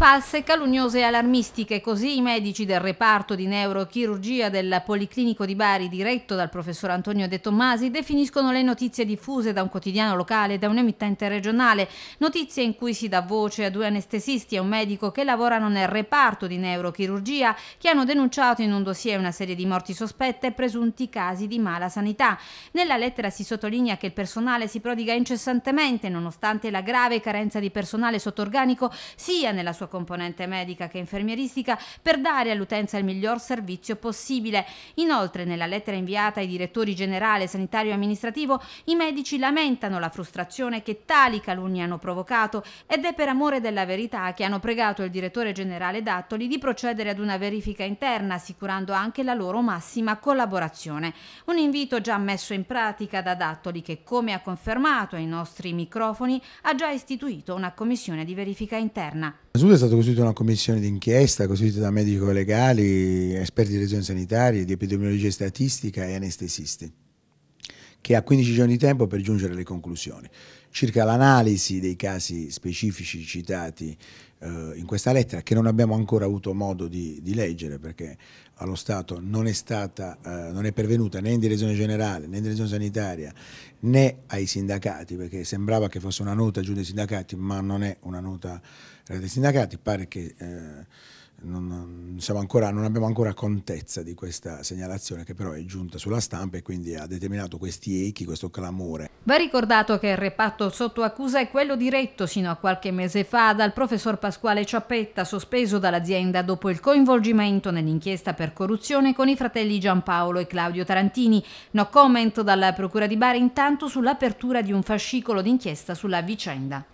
False, calunniose e allarmistiche, così i medici del reparto di neurochirurgia del Policlinico di Bari, diretto dal professor Antonio De Tommasi, definiscono le notizie diffuse da un quotidiano locale e da un emittente regionale, notizie in cui si dà voce a due anestesisti e un medico che lavorano nel reparto di neurochirurgia, che hanno denunciato in un dossier una serie di morti sospette e presunti casi di mala sanità. Nella lettera si sottolinea che il personale si prodiga incessantemente, nonostante la grave carenza di personale sottorganico sia nella sua componente medica che infermieristica per dare all'utenza il miglior servizio possibile. Inoltre, nella lettera inviata ai direttori generale sanitario e amministrativo, i medici lamentano la frustrazione che tali calunni hanno provocato ed è per amore della verità che hanno pregato il direttore generale Dattoli di procedere ad una verifica interna, assicurando anche la loro massima collaborazione. Un invito già messo in pratica da Dattoli che, come ha confermato ai nostri microfoni, ha già istituito una commissione di verifica interna. È stata costituita una commissione d'inchiesta costituita da medico-legali, esperti di regioni sanitarie, di epidemiologia statistica e anestesisti, che ha 15 giorni di tempo per giungere alle conclusioni. Circa l'analisi dei casi specifici citati eh, in questa lettera, che non abbiamo ancora avuto modo di, di leggere perché allo Stato non è, stata, eh, non è pervenuta né in direzione generale né in direzione sanitaria né ai sindacati, perché sembrava che fosse una nota giù dei sindacati, ma non è una nota dei sindacati, pare che eh, ancora, non, abbiamo ancora contezza di questa segnalazione che però è giunta sulla stampa e quindi ha determinato questi echi, questo clamore. Va ricordato che il reparto sotto accusa è quello diretto sino a qualche mese fa dal professor Pasquale Ciappetta, sospeso dall'azienda dopo il coinvolgimento nell'inchiesta per corruzione con i fratelli Giampaolo e Claudio Tarantini. No comment dalla Procura di Bari intanto sull'apertura di un fascicolo d'inchiesta sulla vicenda.